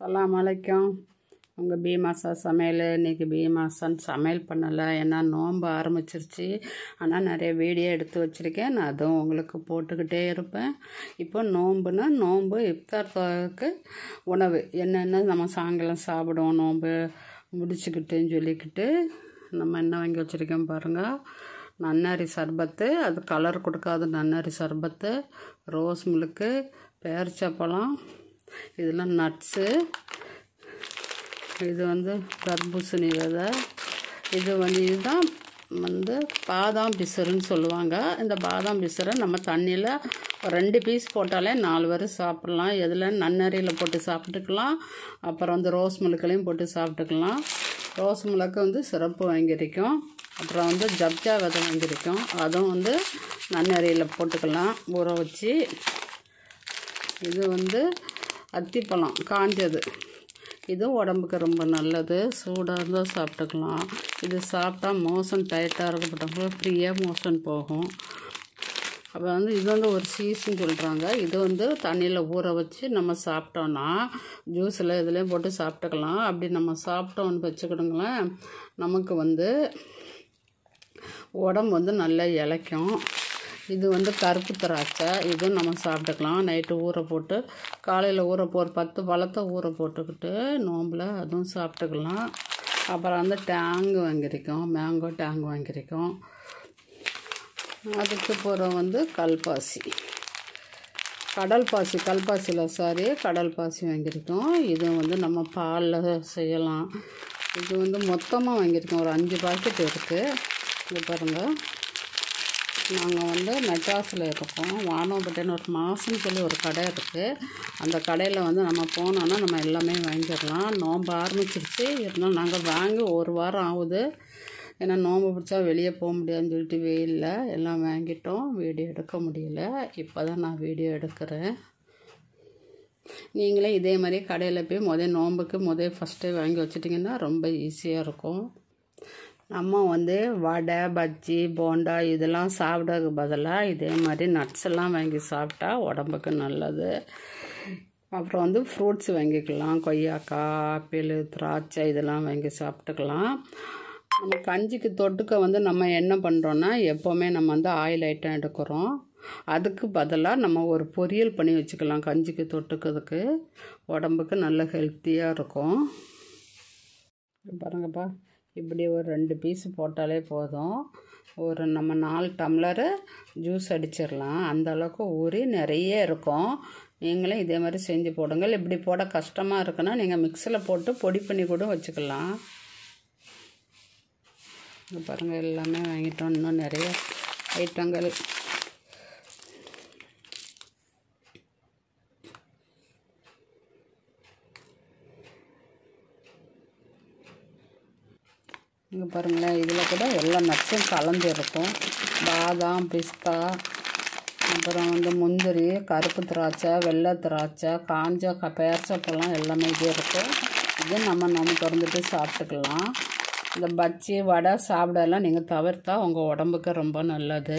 சலாம் அலைக்கும். உங்கள் பீமாசா சமையல் இன்றைக்கி பீமாசான் சமையல் பண்ணலை. ஏன்னா நோன்பு ஆரம்பிச்சிருச்சு. ஆனால் நிறைய வீடியோ எடுத்து வச்சுருக்கேன். நான் அதுவும் உங்களுக்கு போட்டுக்கிட்டே இருப்பேன். இப்போ நோன்புனா நோன்பு இஃப்தாருக்கு உணவு. என்னென்ன நம்ம சாயங்காலம் சாப்பிடுவோம் நோன்பு முடிச்சுக்கிட்டுன்னு சொல்லிக்கிட்டு நம்ம என்ன வாங்கி வச்சுருக்கோம் பாருங்கள் நன்னாரி சர்பத்து அது கலர் கொடுக்காத நன்னாரி சர்பத்து ரோஸ் மில்க்கு பேரிச்சப்பழம் இதெல்லாம் நட்ஸு இது வந்து தர்பூசணி விதை. இது வந்து இதுதான் வந்து பாதாம் பிசருன்னு சொல்லுவாங்க. இந்த பாதாம் பிசரை நம்ம தண்ணியில் ஒரு ரெண்டு பீஸ் போட்டாலே நாலு பேர் சாப்பிட்லாம். எதில்? நன்னறியில் போட்டு சாப்பிட்டுக்கலாம். அப்புறம் வந்து ரோஸ் மிளகுலையும் போட்டு சாப்பிட்டுக்கலாம். ரோஸ் மிளகு வந்து சிறப்பு வாங்கியிருக்கோம். அப்புறம் வந்து ஜப்ஜா விதை வாங்கியிருக்கோம். அதுவும் வந்து நன்னறியில் போட்டுக்கலாம். ஊற வச்சு. இது வந்து அத்திப்பழம் காஞ்சது. இது உடம்புக்கு ரொம்ப நல்லது. சூடாக இருந்தால் சாப்பிட்டுக்கலாம். இது சாப்பிட்டா மோஷன் டைட்டாக இருக்கப்பட்டவங்க ஃப்ரீயாக மோஷன் போகும். அப்போ வந்து இது வந்து ஒரு சீஸ்ன்னு சொல்கிறாங்க இது வந்து தண்ணியில் ஊற வச்சு நம்ம சாப்பிட்டோன்னா ஜூஸில் இதுலேயும் போட்டு சாப்பிட்டுக்கலாம். அப்படி நம்ம சாப்பிட்டோன்னு வச்சுக்கிடுங்களேன் நமக்கு வந்து உடம்பு வந்து நல்லா இளைக்கும். இது வந்து கருப்பு திராட்சை. இதுவும் நம்ம சாப்பிட்டுக்கலாம். நைட்டு ஊற போட்டு காலையில் ஊற போ பத்து பழத்தை ஊற போட்டுக்கிட்டு நோம்பில் அதுவும் சாப்பிட்டுக்கலாம். அப்புறம் வந்து டேங்கு வாங்கியிருக்கோம். மேங்கோ டேங்கு வாங்கியிருக்கோம். அதுக்கு அப்புறம் வந்து கல்பாசி. கடல் பாசி கல்பாசியில் சாரி கடல் பாசி வாங்கியிருக்கோம். இது வந்து நம்ம பாலில் செய்யலாம். இது வந்து மொத்தமாக வாங்கியிருக்கோம். ஒரு அஞ்சு பாக்கெட் இருக்குது இது பாருங்கள் நாங்கள் வந்து மெட்ராஸில் இருக்கோம் வானோபட்டேன்னு ஒரு மாதம்னு சொல்லி ஒரு கடை இருக்குது அந்த கடையில் வந்து நம்ம போனோன்னா நம்ம எல்லாமே வாங்கிடலாம். நோன்பு ஆரம்பிச்சிருச்சு. இருந்தாலும் நாங்கள் வாங்கி ஒரு வாரம் ஆகுது. ஏன்னா நோன்பு பிடிச்சா வெளியே போக முடியாதுன்னு சொல்லிட்டு வெயிலில் எல்லாம் வாங்கிட்டோம். வீடியோ எடுக்க முடியல. இப்போ தான் நான் வீடியோ எடுக்கிறேன். நீங்களே இதே மாதிரி கடையில் போய் முதல் நோன்புக்கு முதல் ஃபஸ்ட்டே வாங்கி வச்சிட்டிங்கன்னா ரொம்ப ஈஸியாக இருக்கும். நம்ம வந்து வடை பஜ்ஜி போண்டா இதெல்லாம் சாப்பிடறதுக்கு பதிலாக இதே மாதிரி நட்ஸ் எல்லாம் வாங்கி சாப்பிட்டா உடம்புக்கு நல்லது. அப்புறம் வந்து ஃப்ரூட்ஸ் வாங்கிக்கலாம். கொய்யாக்காய் ஆப்பிள் திராட்சை இதெல்லாம் வாங்கி சாப்பிட்டுக்கலாம். நம்ம கஞ்சிக்கு தொட்டுக்க வந்து நம்ம என்ன பண்ணுறோன்னா எப்போவுமே நம்ம வந்து ஆயில் ஐட்டம் எடுக்கிறோம். அதுக்கு பதிலாக நம்ம ஒரு பொரியல் பண்ணி வச்சுக்கலாம் கஞ்சிக்கு தொட்டுக்கிறதுக்கு. உடம்புக்கு நல்ல ஹெல்த்தியாக இருக்கும். பாருங்கப்பா. இப்படி ஒரு ரெண்டு பீஸ் போட்டாலே போதும். ஒரு நம்ம நாலு டம்ளரு ஜூஸ் அடிச்சிடலாம். அந்தளவுக்கு ஊறி நிறைய இருக்கும். நீங்களும் இதே மாதிரி செஞ்சு போடுங்க இப்படி போட கஷ்டமாக இருக்குன்னா நீங்கள் மிக்சியில் போட்டு பொடி பண்ணி கூட வச்சுக்கலாம். பாருங்கள் எல்லாமே வாங்கிட்டோம். இன்னும் நிறைய ஐட்டங்கள். இங்கே பாருங்களேன் இதில் கூட எல்லா நட்ஸும் கலந்து இருக்கும் பாதாம் பிஸ்தா அப்புறம் வந்து முந்திரி கருப்பு திராட்சை வெள்ளை திராட்சை காஞ்ச க பேர்ச்சப்பழம் எல்லாமே இதே இருக்கும் இது நம்ம நம்ம திறந்துட்டு சாப்பிட்டுக்கலாம். இந்த பஜ்ஜி வடை சாப்பிடலாம். நீங்கள் தவிர்த்தா உங்கள் உடம்புக்கு ரொம்ப நல்லது.